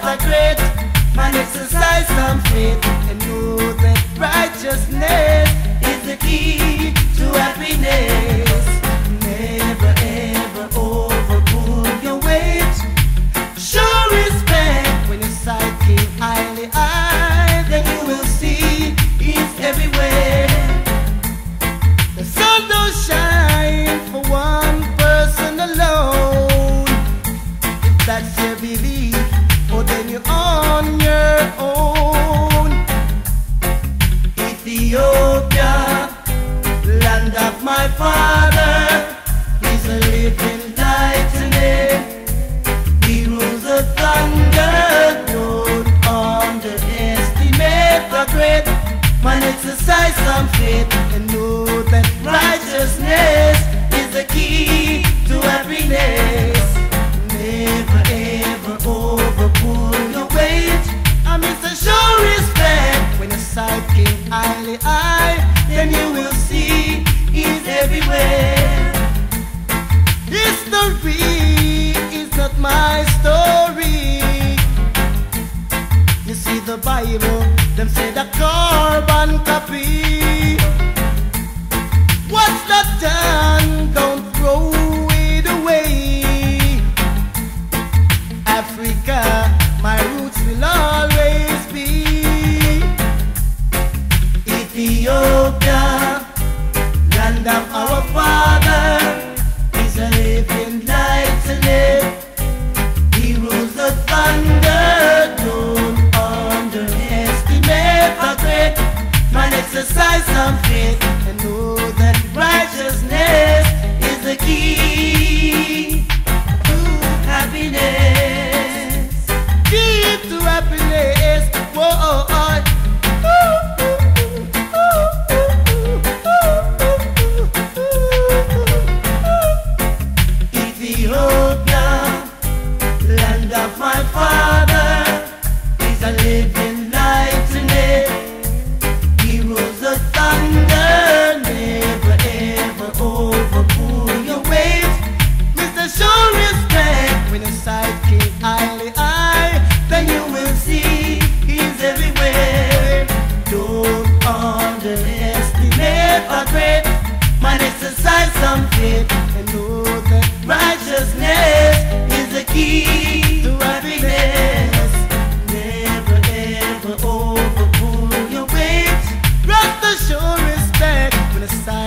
life are and exercise some faith righteousness. by some faith and know that righteousness is the key to happiness. Never ever overpull your weight. I mean, to show respect when you sight came Highly High, then you will see he's everywhere. History is not my story. Africa, my roots will always be Ethiopia, land of our fathers. side.